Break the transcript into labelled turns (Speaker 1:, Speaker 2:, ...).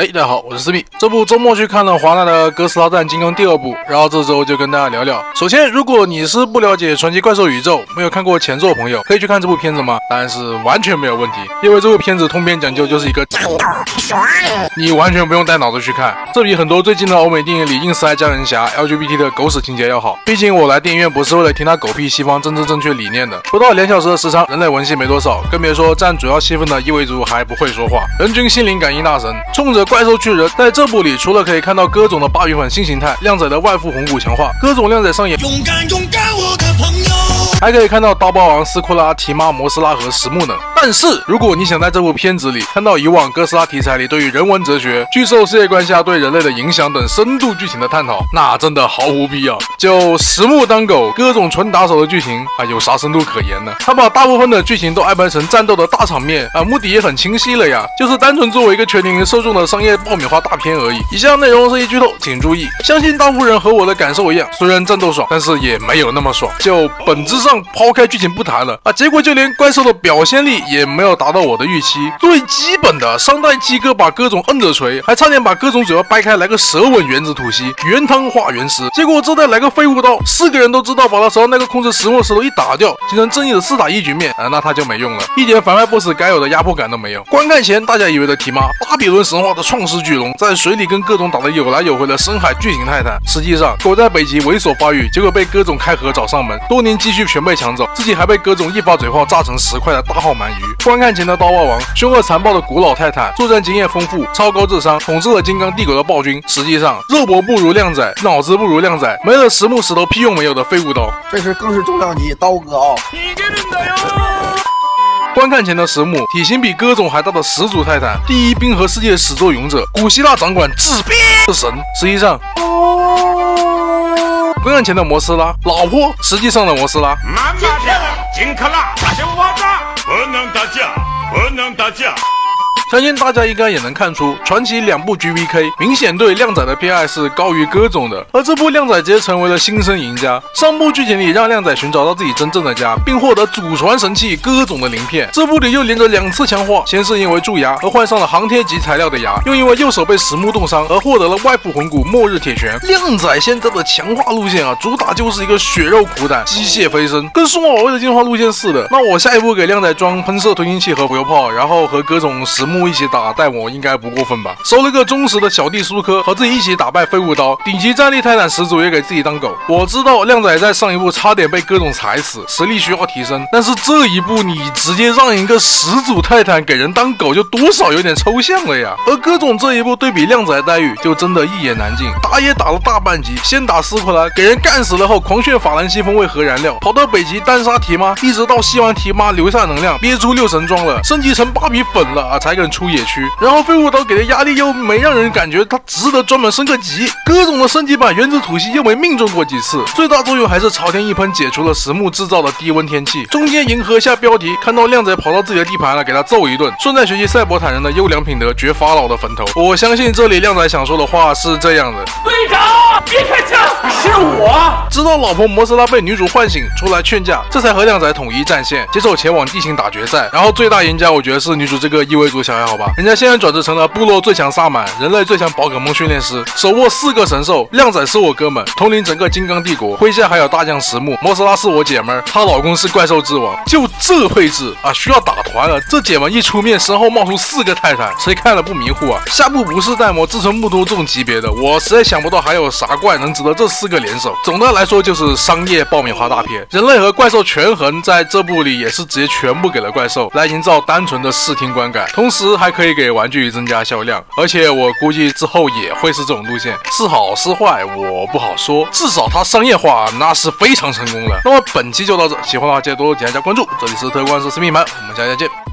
Speaker 1: 哎，大家好，我是思密。这部周末去看了华纳的《哥斯拉战金刚》第二部，然后这周就跟大家聊聊。首先，如果你是不了解传奇怪兽宇宙，没有看过前作的朋友，可以去看这部片子吗？当然是完全没有问题，因为这部片子通篇讲究就是一个战斗你完全不用带脑子去看，这比很多最近的欧美电影里硬塞加人侠、LGBT 的狗屎情节要好。毕竟我来电影院不是为了听他狗屁西方政治正确理念的。不到两小时的时长，人类文戏没多少，更别说占主要戏份的异维族还不会说话，人均心灵感应大神，冲着怪兽巨人在。这部里除了可以看到各种的八云粉新形态，靓仔的外附红骨强化，各种靓仔上演，勇敢勇敢，还可以看到刀疤王斯库拉、提妈、摩斯拉和石木呢。但是如果你想在这部片子里看到以往哥斯拉题材里对于人文哲学、巨兽世界观下对人类的影响等深度剧情的探讨，那真的毫无必要。就石木当狗，各种纯打手的剧情啊，有啥深度可言呢？他把大部分的剧情都安排成战斗的大场面啊，目的也很清晰了呀，就是单纯作为一个全年龄受众的商业爆米花大。片而已。以下内容是一剧透，请注意。相信大部分人和我的感受一样，虽然战斗爽，但是也没有那么爽。就本质上抛开剧情不谈了啊，结果就连怪兽的表现力也没有达到我的预期。最基本的上代鸡哥把各种摁着锤，还差点把各种嘴巴掰开来个舌吻原子吐息，原汤化原石。结果这代来个废物刀，四个人都知道把他手上那个控制石墨石头一打掉，形成正义的四打一局面啊，那他就没用了，一点反派 boss 该有的压迫感都没有。观看前大家以为的提妈，巴比伦神话的创世巨龙在。水里跟各种打得有来有回的深海巨型泰坦，实际上狗在北极猥琐发育，结果被各种开河找上门，多年积蓄全被抢走，自己还被各种一发嘴炮炸成十块的大号鳗鱼。观看前的刀霸王，凶恶残暴的古老泰坦，作战经验丰富，超高智商，统治了金刚帝国的暴君，实际上肉搏不如靓仔，脑子不如靓仔，没了实木石头屁用没有的废物刀。
Speaker 2: 这是更是重量级刀哥啊！
Speaker 1: 观看前的石木，体型比哥总还大的始祖泰坦，第一冰河世界始作俑者，古希腊掌管治病的神。实际上，观看前的摩斯拉，老婆，实际上的摩斯拉。金克拉，不能打架，不能打架。相信大家应该也能看出，传奇两部 GVK 明显对靓仔的偏爱是高于各种的，而这部靓仔直接成为了新生赢家。上部剧情里让靓仔寻找到自己真正的家，并获得祖传神器各种的鳞片，这部里又连着两次强化，先是因为蛀牙而换上了航天级材料的牙，又因为右手被石木冻伤而获得了外部魂骨末日铁拳。靓仔现在的强化路线啊，主打就是一个血肉苦胆、机械飞升，跟数码宝贝的进化路线似的。那我下一步给靓仔装喷射推进器和浮游炮，然后和各种石木。一起打带我应该不过分吧？收了个忠实的小弟苏科，和自己一起打败废物刀，顶级战力泰坦始祖也给自己当狗。我知道靓仔在上一部差点被各种踩死，实力需要提升。但是这一步你直接让一个始祖泰坦给人当狗，就多少有点抽象了呀。而各种这一步对比靓仔待遇，就真的一言难尽。打野打了大半级，先打斯库兰，给人干死了后，狂炫法兰西风味核燃料，跑到北极单杀提妈，一直到吸完提妈留下能量，憋出六神装了，升级成芭比粉了啊，才肯出野区。然后废物刀给的压力又没让人感觉他值得专门升个级，各种的升级版原子吐息又没命中过几次，最大作用还是朝天一喷解除了实木制造的低温天气。中间银河下标题看到靓仔跑到自己的地盘了，给他揍一顿，顺带学习赛博坦人的优良品德，绝法老的坟头。我相信这里靓仔想说的话是这样的：队长，别开枪，是我。知道老婆摩斯拉被女主唤醒，出来劝架，这才和靓仔统一战线，接受前往地形打决赛。然后最大赢家，我觉得是女主这个异维小孩，好吧？人家现在转职成了部落最强萨满，人类最强宝可梦训练师，手握四个神兽。靓仔是我哥们，统领整个金刚帝国，麾下还有大将石木。摩斯拉是我姐们儿，她老公是怪兽之王。就这配置啊，需要打团了。这姐们一出面，身后冒出四个泰坦，谁看了不迷糊啊？下部不是戴魔，自称木都这种级别的，我实在想不到还有啥怪能值得这四个联手。总的来说，就是商业爆米花大片。人类和怪兽权衡，在这部里也是直接全部给了怪兽，来营造单纯的视听观感，同同时还可以给玩具增加销量。而且我估计之后也会是这种路线，是好是坏我不好说，至少它商业化那是非常成功的。那么本期就到这，喜欢的话记得多多点赞加关注。这里是特观师私密门，我们下期再见。